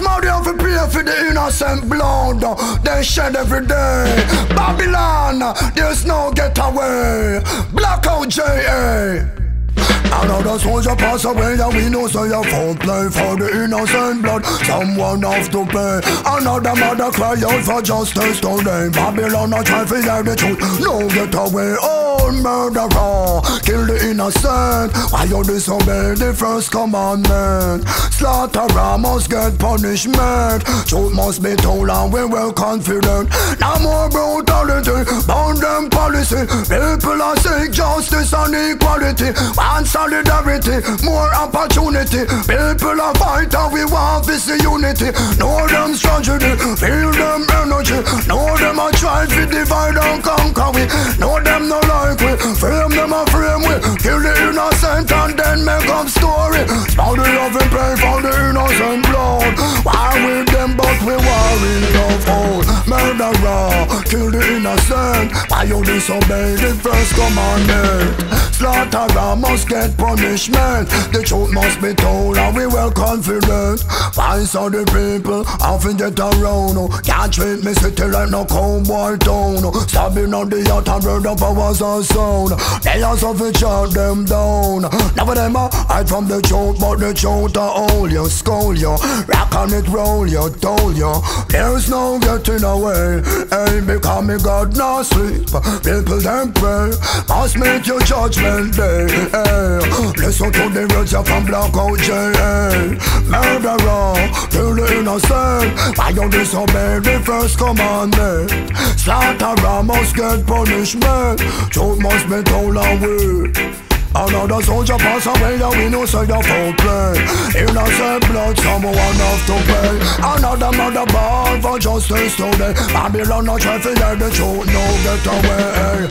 Smart have to pay for the innocent blood they shed every day. Babylon, there's no getaway. Blackout J.A. Another soldier pass away and we know so you foul play for the innocent blood Someone have to pay Another mother cry out for justice today Babylon not try to hear the truth No get away Murderer Kill the innocent. Why you disobey the first commandment? Slaughterer must get punishment. Truth must be told and we well confident. No more brutality Bound them policy. People are seek justice and equality. Want solidarity More opportunity. People are fight and we want this unity. Know them tragedy Feel them energy. Know them a try to divide and conquer we. Know them innocent and then make up story. Small the love and pray for the innocent blood. Why with them but we worry love all. Murderer Kill the innocent. Why you disobey the first commandment Slaughterer must get punishment. The truth must be told and we well confident. Why so the people often get around? Oh. Can't treat me city like no cowboy town. Oh. Stabbing on the yacht and murder powers and sound. They also fi shut them down. Of them are hide from the truth But the truth a hold you, skull you Rock on it, roll you, told you There's no getting away. Hey, because me God not sleep. People them pray. Must make your judgment day hey. Listen to the words from Blackout J hey. Murderer, kill the innocent Why you disobey the first commandment Slaughterer must get punishment Truth must be told away Another soldier pass away and we know say the foul play. Innocent blood someone have to pay Another mother born for justice today. Babylon not try to hear the truth, no get away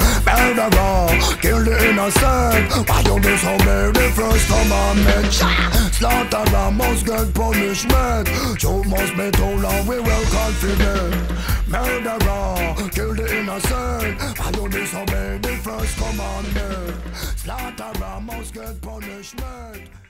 innocent Why you disobey the first commandment Slaughterer must get punishment. Truth must be told and we well confident. Murderer, kill the innocent. Why you disobey the first commandment Slaughter must get punishment